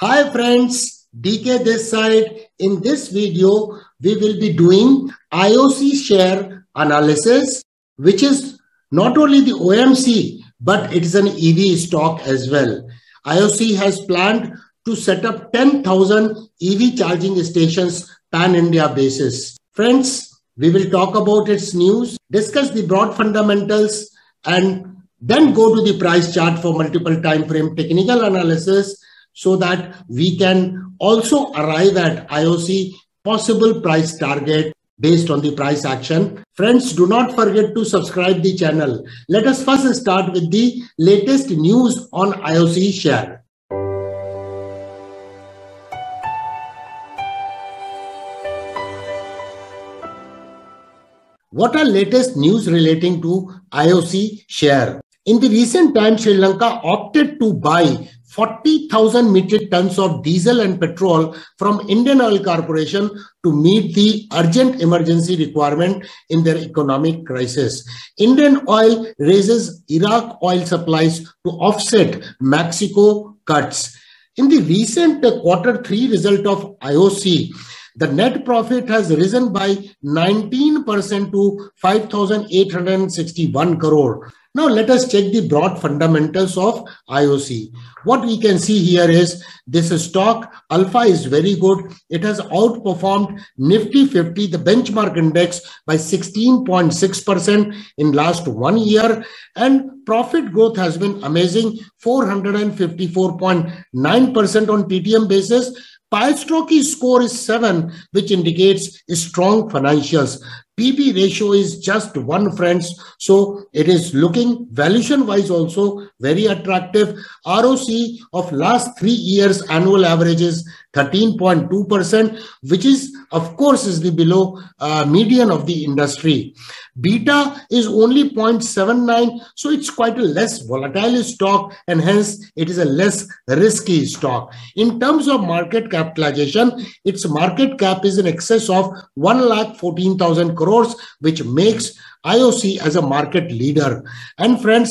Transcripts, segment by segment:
Hi friends, DK this side. In this video, we will be doing IOC share analysis, which is not only the OMC, but it is an EV stock as well. IOC has planned to set up 10,000 EV charging stations pan-India basis. Friends, we will talk about its news, discuss the broad fundamentals, and then go to the price chart for multiple time frame technical analysis so that we can also arrive at IOC possible price target based on the price action. Friends, do not forget to subscribe the channel. Let us first start with the latest news on IOC share. What are latest news relating to IOC share? In the recent time, Sri Lanka opted to buy 40,000 metric tons of diesel and petrol from Indian Oil Corporation to meet the urgent emergency requirement in their economic crisis. Indian Oil raises Iraq oil supplies to offset Mexico cuts. In the recent quarter three result of IOC, the net profit has risen by 19% to 5,861 crore. Now let us check the broad fundamentals of IOC. What we can see here is this stock alpha is very good. It has outperformed Nifty 50, the benchmark index by 16.6% in last one year. And profit growth has been amazing, 454.9% on TTM basis Piotroski score is 7, which indicates strong financials. PB ratio is just one, friends. So it is looking valuation wise also very attractive. ROC of last three years annual average is 13.2%, which is, of course, is the below uh, median of the industry. Beta is only 0.79, so it's quite a less volatile stock and hence it is a less risky stock. In terms of market capitalization, its market cap is in excess of 1,14,000 crores, which makes IOC as a market leader. And friends,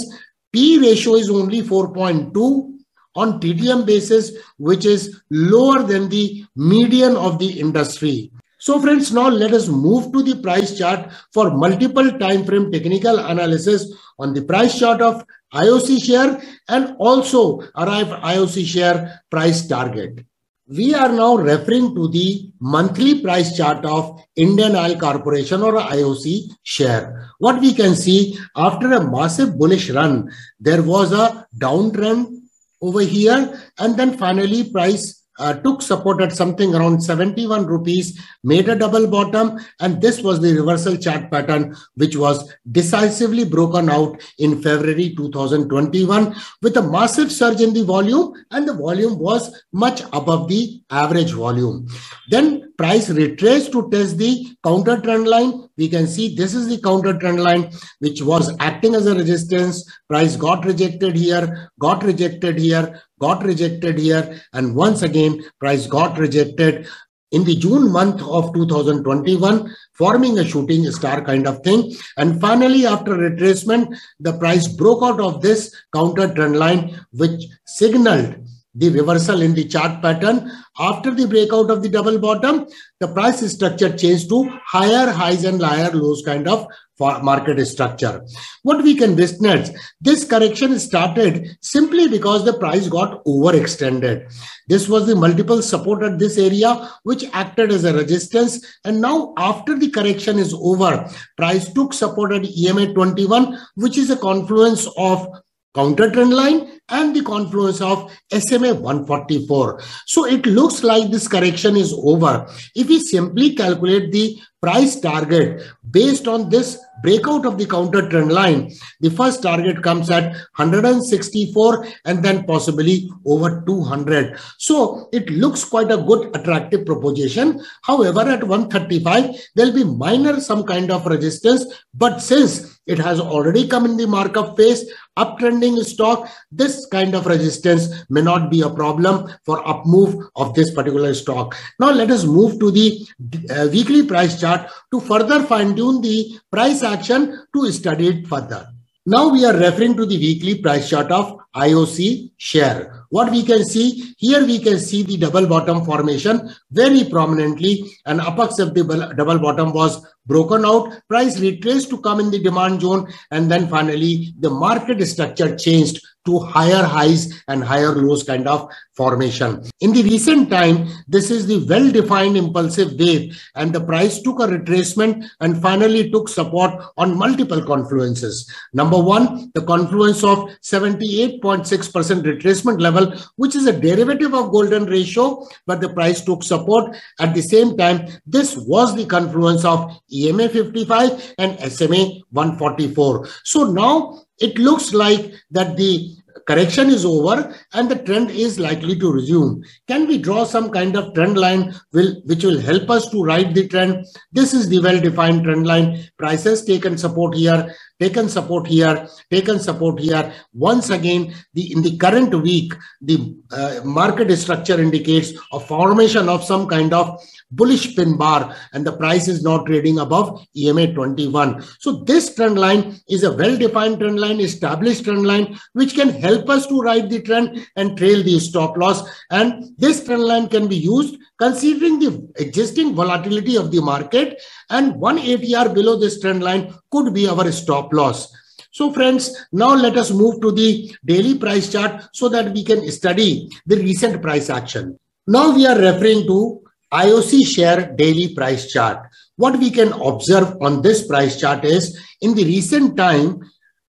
P ratio is only 4.2 on TTM basis, which is lower than the median of the industry. So friends, now let us move to the price chart for multiple time frame technical analysis on the price chart of IOC share and also arrive IOC share price target. We are now referring to the monthly price chart of Indian Oil Corporation or IOC share. What we can see after a massive bullish run, there was a downtrend over here and then finally price uh, took support at something around 71 rupees, made a double bottom, and this was the reversal chart pattern, which was decisively broken out in February 2021 with a massive surge in the volume, and the volume was much above the average volume. Then price retraced to test the counter trend line. We can see this is the counter trend line, which was acting as a resistance. Price got rejected here, got rejected here, got rejected here. And once again, price got rejected in the June month of 2021, forming a shooting star kind of thing. And finally, after retracement, the price broke out of this counter trend line, which signaled the reversal in the chart pattern. After the breakout of the double bottom, the price structure changed to higher highs and higher lows kind of market structure. What we can witness, this correction started simply because the price got overextended. This was the multiple support at this area, which acted as a resistance. And now after the correction is over, price took support at EMA 21, which is a confluence of counter trend line and the confluence of SMA 144. So it looks like this correction is over. If we simply calculate the price target based on this breakout of the counter trend line, the first target comes at 164 and then possibly over 200. So it looks quite a good attractive proposition. However, at 135, there'll be minor some kind of resistance. But since it has already come in the markup phase, uptrending stock, this kind of resistance may not be a problem for up move of this particular stock. Now let us move to the uh, weekly price chart to further fine tune the price action to study it further. Now we are referring to the weekly price chart of IOC share. What we can see here, we can see the double bottom formation very prominently and apex of the double bottom was broken out, price retraced to come in the demand zone and then finally the market structure changed to higher highs and higher lows kind of formation. In the recent time, this is the well-defined impulsive wave and the price took a retracement and finally took support on multiple confluences. Number one, the confluence of 78.6% retracement level, which is a derivative of golden ratio, but the price took support. At the same time, this was the confluence of EMA 55 and SMA 144. So now it looks like that the correction is over and the trend is likely to resume. Can we draw some kind of trend line will, which will help us to ride the trend? This is the well-defined trend line. Prices taken support here, taken support here, taken support here. Once again, the in the current week, the uh, market structure indicates a formation of some kind of bullish pin bar and the price is now trading above EMA 21. So this trend line is a well-defined trend line, established trend line, which can help us to ride the trend and trail the stop loss. And this trend line can be used considering the existing volatility of the market and one ATR below this trend line could be our stop loss. So friends, now let us move to the daily price chart so that we can study the recent price action. Now we are referring to IOC share daily price chart. What we can observe on this price chart is in the recent time,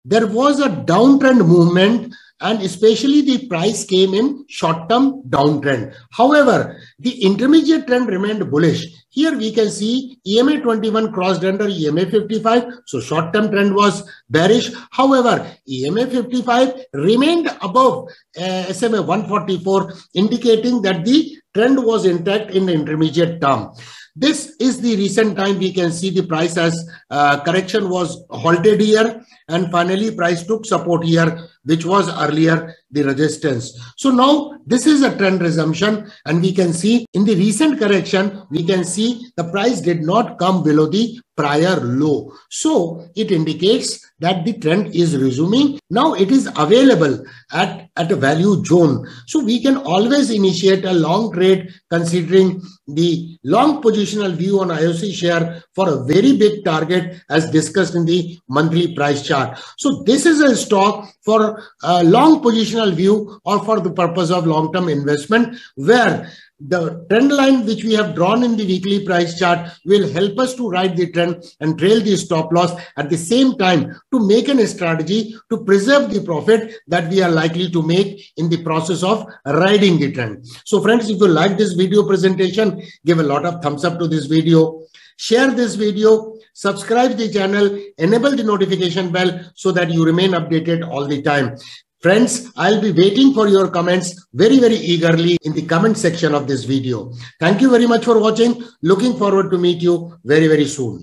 there was a downtrend movement and especially the price came in short-term downtrend. However, the intermediate trend remained bullish. Here we can see EMA 21 crossed under EMA 55. So short-term trend was bearish. However, EMA 55 remained above uh, SMA 144, indicating that the trend was intact in the intermediate term. This is the recent time we can see the price as uh, correction was halted here and finally price took support here which was earlier the resistance. So now this is a trend resumption and we can see in the recent correction, we can see the price did not come below the prior low. So it indicates that the trend is resuming. Now it is available at, at a value zone. So we can always initiate a long trade considering the long positional view on IOC share for a very big target as discussed in the monthly price chart. So this is a stock for a long positional view or for the purpose of long-term investment where the trend line which we have drawn in the weekly price chart will help us to ride the trend and trail the stop loss at the same time to make a strategy to preserve the profit that we are likely to make in the process of riding the trend. So friends, if you like this video presentation, give a lot of thumbs up to this video. Share this video, subscribe the channel, enable the notification bell so that you remain updated all the time. Friends, I'll be waiting for your comments very, very eagerly in the comment section of this video. Thank you very much for watching. Looking forward to meet you very, very soon.